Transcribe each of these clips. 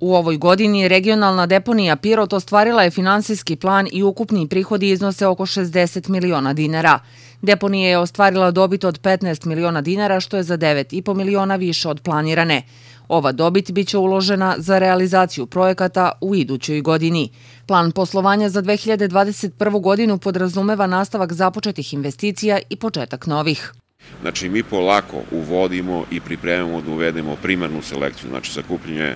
U ovoj godini regionalna deponija Pirot ostvarila je finansijski plan i ukupni prihodi iznose oko 60 miliona dinara. Deponija je ostvarila dobit od 15 miliona dinara, što je za 9,5 miliona više od planirane. Ova dobit biće uložena za realizaciju projekata u idućoj godini. Plan poslovanja za 2021. godinu podrazumeva nastavak započetih investicija i početak novih. Znači, mi polako uvodimo i pripremamo da uvedemo primarnu selekciju, znači sakupljenje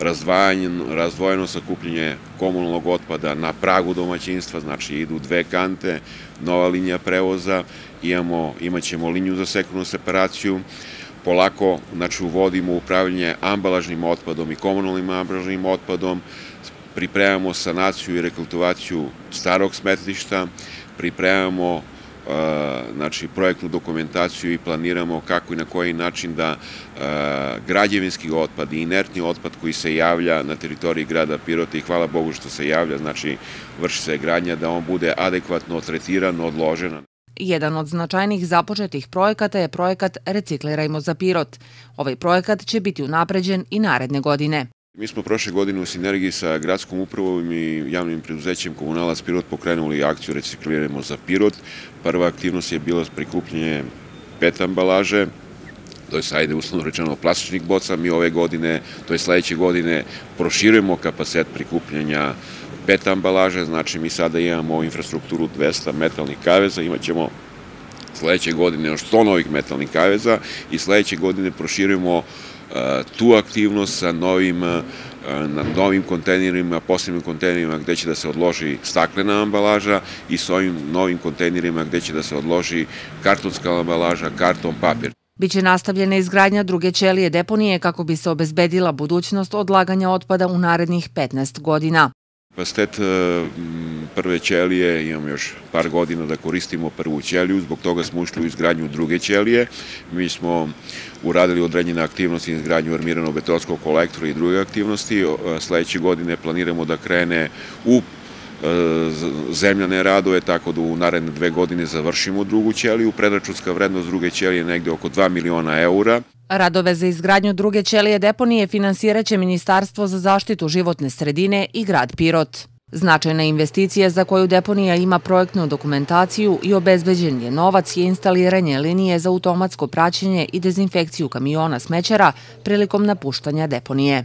razdvojeno sakupljenje komunalnog otpada na pragu domaćinstva, znači idu dve kante, nova linija prevoza, imamo, imaćemo liniju za sekundu separaciju, polako znači, uvodimo upravljanje ambalažnim otpadom i komunalnim ambalažnim otpadom, pripremamo sanaciju i rekultivaciju starog smetlišta, pripremamo znači, projektnu dokumentaciju i planiramo kako i na koji način da građevinski otpad i inertni otpad koji se javlja na teritoriji grada Pirota i hvala Bogu što se javlja, znači vrši se gradnja, da on bude adekvatno tretiran, odložen. Jedan od značajnih započetih projekata je projekat Reciklirajmo za Pirot. Ovaj projekat će biti unapređen i naredne godine. Mi smo prošle godine u sinergiji sa gradskom upravom i javnim preduzećem Komunalac Pirot pokrenuli akciju Reciklirajmo za Pirot. Prva aktivnost je bila prikupljanje pet ambalaže, to je sajde uslovno rečeno plastičnih boca. Mi ove godine, to je sledeće godine, proširujemo kapacitet prikupljanja pet ambalaže, znači mi sada imamo infrastrukturu 200 metalnih kaveza, imaćemo sledeće godine još 100 novih metalnih kaveza i sledeće godine proširujemo tu aktivnost sa novim na novim kontejnerima, posebnim kontejnerima gde će da se odloži staklena ambalaža i sa ovim novim kontejnerima gde će da se odloži kartonska ambalaža, karton, papir. Biće nastavljena izgradnja druge ćelije deponije kako bi se obezbedila budućnost odlaganja otpada u narednih 15 godina. Pastet prve ćelije, imamo još par godina da koristimo prvu ćeliju, zbog toga smo ušli u izgradnju druge ćelije. Mi smo uradili određene aktivnosti na izgradnju armiranog betonskog kolektora i druge aktivnosti. Sledeće godine planiramo da krene u e, zemljane radove, tako da u naredne dve godine završimo drugu ćeliju. Predračunska vrednost druge ćelije je negde oko 2 miliona eura. Radove za izgradnju druge ćelije deponije finansiraće Ministarstvo za zaštitu životne sredine i grad Pirot. Značajna investicija za koju deponija ima projektnu dokumentaciju i obezbeđen je novac je instaliranje linije za automatsko praćenje i dezinfekciju kamiona smećara prilikom napuštanja deponije.